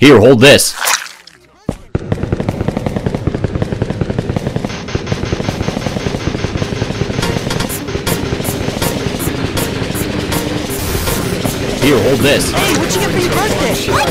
Here, hold this. Here, hold this. Hey, what'd you get for your birthday?